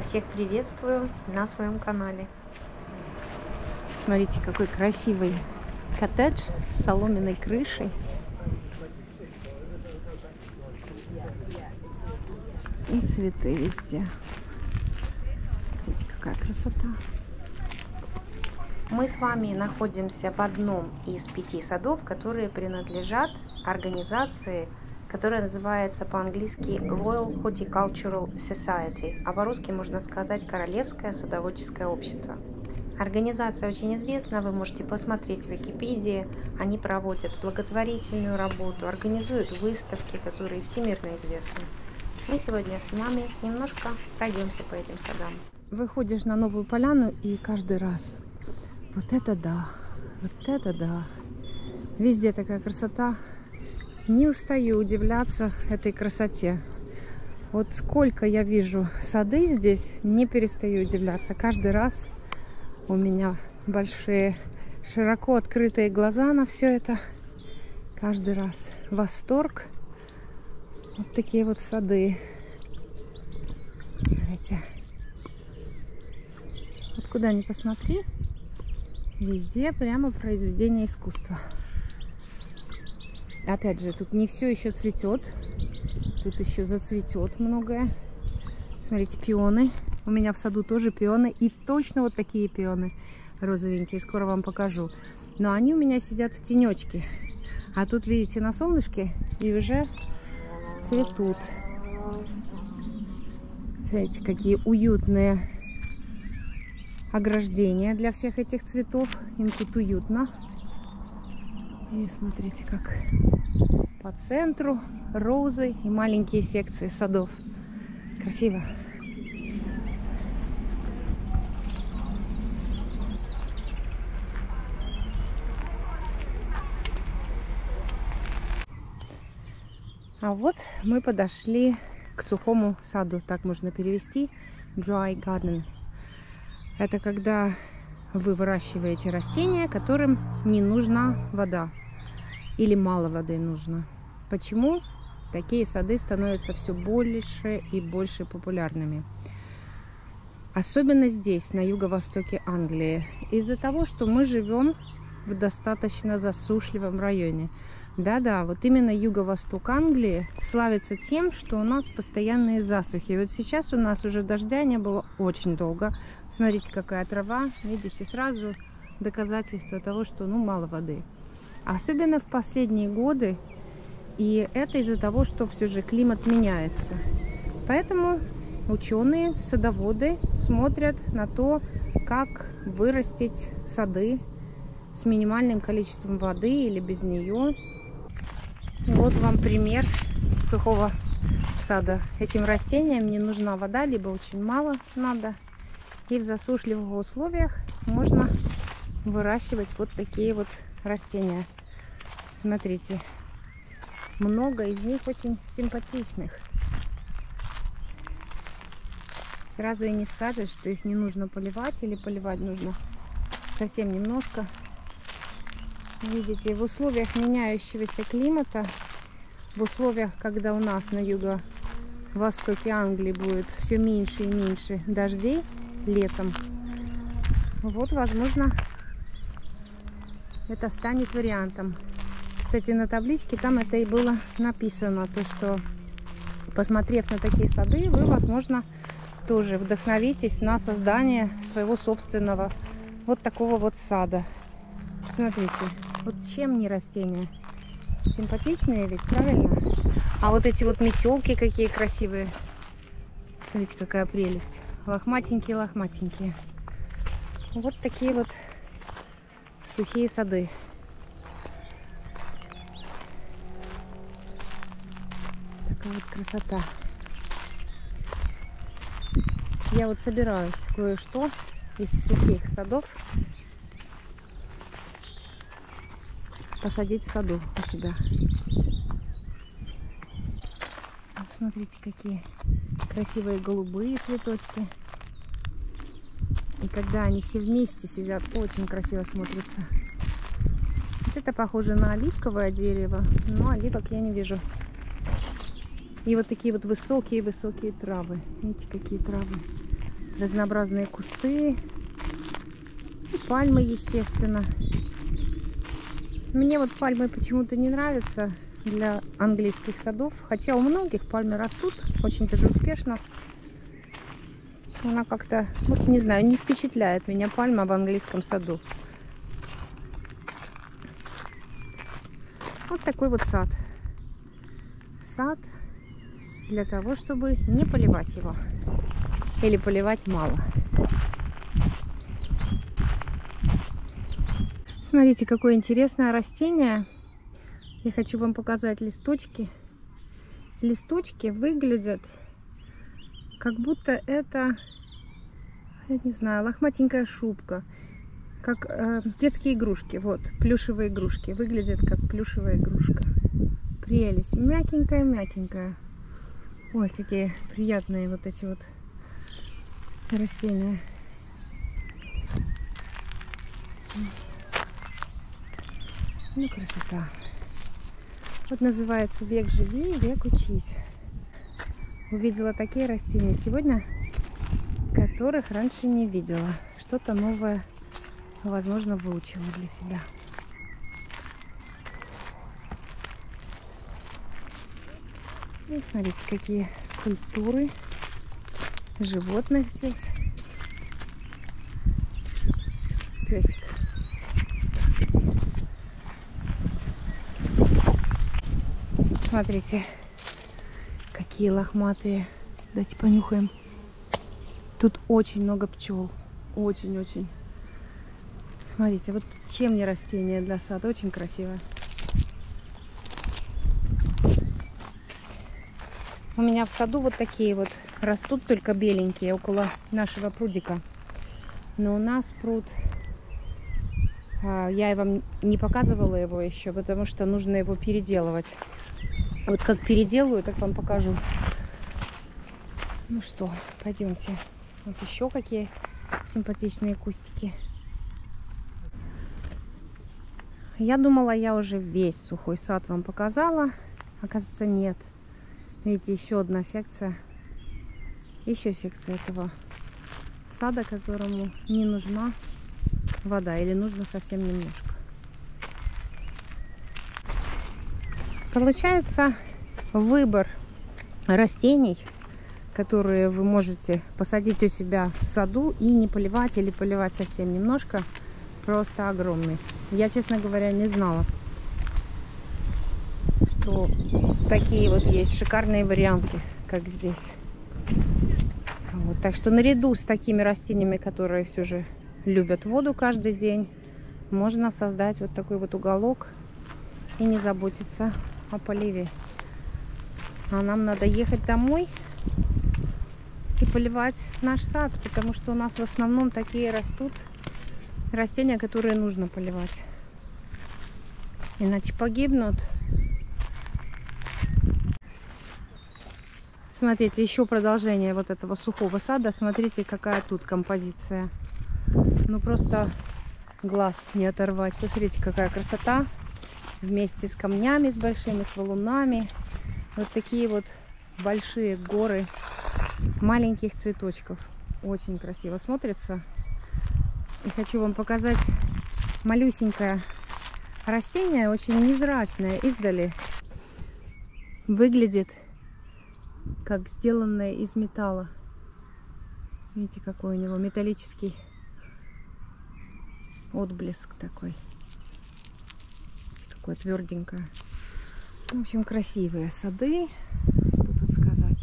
Я всех приветствую на своем канале. Смотрите, какой красивый коттедж с соломенной крышей. И цветы везде. Смотрите, какая красота. Мы с вами находимся в одном из пяти садов, которые принадлежат организации, которая называется по-английски Royal Horticultural Society, а по-русски можно сказать Королевское садоводческое общество. Организация очень известна, вы можете посмотреть в Википедии. Они проводят благотворительную работу, организуют выставки, которые всемирно известны. Мы сегодня с вами немножко пройдемся по этим садам. Выходишь на новую поляну и каждый раз вот это да, вот это да. Везде такая красота. Не устаю удивляться этой красоте. Вот сколько я вижу сады здесь, не перестаю удивляться. Каждый раз у меня большие, широко открытые глаза на все это. Каждый раз восторг. Вот такие вот сады. Смотрите. Вот куда ни посмотри, Везде прямо произведение искусства. Опять же, тут не все еще цветет. Тут еще зацветет многое. Смотрите, пионы. У меня в саду тоже пионы. И точно вот такие пионы розовенькие. Скоро вам покажу. Но они у меня сидят в тенечке. А тут, видите, на солнышке и уже цветут. Смотрите, какие уютные ограждение для всех этих цветов. Им тут уютно. И смотрите, как по центру розы и маленькие секции садов. Красиво. А вот мы подошли к сухому саду, так можно перевести, dry garden. Это когда вы выращиваете растения, которым не нужна вода или мало воды нужно. Почему такие сады становятся все больше и больше популярными? Особенно здесь, на юго-востоке Англии. Из-за того, что мы живем в достаточно засушливом районе. Да-да, вот именно юго-восток Англии славится тем, что у нас постоянные засухи. Вот сейчас у нас уже дождя не было очень долго. Смотрите, какая трава. Видите, сразу доказательство того, что ну мало воды. Особенно в последние годы. И это из-за того, что все же климат меняется. Поэтому ученые, садоводы смотрят на то, как вырастить сады с минимальным количеством воды или без нее. Вот вам пример сухого сада. Этим растениям не нужна вода, либо очень мало надо. И в засушливых условиях можно выращивать вот такие вот растения. Смотрите, много из них очень симпатичных. Сразу и не скажешь, что их не нужно поливать или поливать нужно совсем немножко. Видите, в условиях меняющегося климата, в условиях, когда у нас на юго-востоке Англии будет все меньше и меньше дождей, летом. Вот, возможно, это станет вариантом. Кстати, на табличке там это и было написано, то что, посмотрев на такие сады, вы, возможно, тоже вдохновитесь на создание своего собственного вот такого вот сада. Смотрите, вот чем не растения? Симпатичные ведь, правильно? А вот эти вот метелки какие красивые. Смотрите, какая прелесть лохматенькие-лохматенькие. Вот такие вот сухие сады. Такая вот красота. Я вот собираюсь кое-что из сухих садов посадить в саду у себя. Смотрите, какие красивые голубые цветочки. И когда они все вместе сидят, очень красиво смотрится. Вот это похоже на оливковое дерево, но оливок я не вижу. И вот такие вот высокие-высокие травы. Видите, какие травы. разнообразные кусты, и пальмы, естественно. Мне вот пальмы почему-то не нравятся для английских садов, хотя у многих пальмы растут очень даже успешно. Она как-то, вот не знаю, не впечатляет меня пальма в английском саду. Вот такой вот сад. Сад для того, чтобы не поливать его. Или поливать мало. Смотрите, какое интересное растение. Я хочу вам показать листочки. Листочки выглядят, как будто это, я не знаю, лохматенькая шубка. Как э, детские игрушки. Вот, плюшевые игрушки. Выглядят как плюшевая игрушка. Прелесть. Мягенькая-мягенькая. Ой, какие приятные вот эти вот растения. Ну, красота. Вот называется «Век живи, век учись». Увидела такие растения сегодня, которых раньше не видела. Что-то новое, возможно, выучила для себя. И смотрите, какие скульптуры животных здесь. Песик. Смотрите, какие лохматые. Давайте понюхаем. Тут очень много пчел. Очень-очень. Смотрите, вот чем не растение для сада. Очень красивое. У меня в саду вот такие вот растут только беленькие около нашего прудика. Но у нас пруд, а, я вам не показывала его еще, потому что нужно его переделывать. Вот как переделаю, так вам покажу. Ну что, пойдемте. Вот еще какие симпатичные кустики. Я думала, я уже весь сухой сад вам показала. Оказывается, нет. Видите, еще одна секция. Еще секция этого сада, которому не нужна вода или нужно совсем немножко. Получается выбор растений, которые вы можете посадить у себя в саду и не поливать или поливать совсем немножко, просто огромный. Я, честно говоря, не знала, что такие вот есть шикарные варианты, как здесь. Вот, так что наряду с такими растениями, которые все же любят воду каждый день, можно создать вот такой вот уголок и не заботиться о поливе. А нам надо ехать домой и поливать наш сад, потому что у нас в основном такие растут растения, которые нужно поливать. Иначе погибнут. Смотрите, еще продолжение вот этого сухого сада. Смотрите, какая тут композиция. Ну, просто глаз не оторвать. Посмотрите, какая красота. Вместе с камнями, с большими, с валунами. Вот такие вот большие горы маленьких цветочков. Очень красиво смотрится. И хочу вам показать малюсенькое растение, очень невзрачное, издали. Выглядит как сделанное из металла. Видите, какой у него металлический отблеск такой. Какое тверденькое. В общем, красивые сады. Что тут сказать?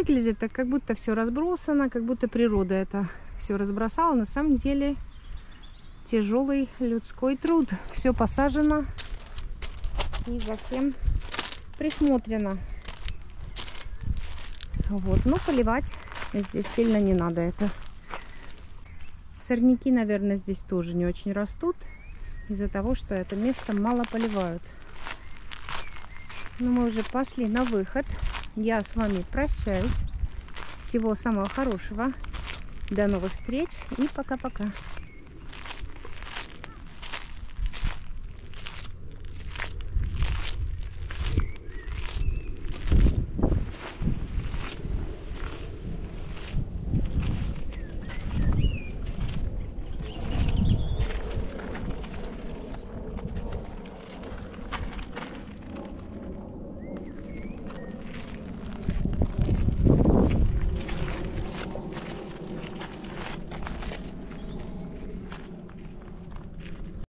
Выглядит так, как будто все разбросано, как будто природа это все разбросала. На самом деле тяжелый людской труд. Все посажено и за всем присмотрено. Вот, но поливать здесь сильно не надо это. Сорняки, наверное, здесь тоже не очень растут из-за того, что это место мало поливают. Но мы уже пошли на выход. Я с вами прощаюсь. Всего самого хорошего. До новых встреч и пока-пока.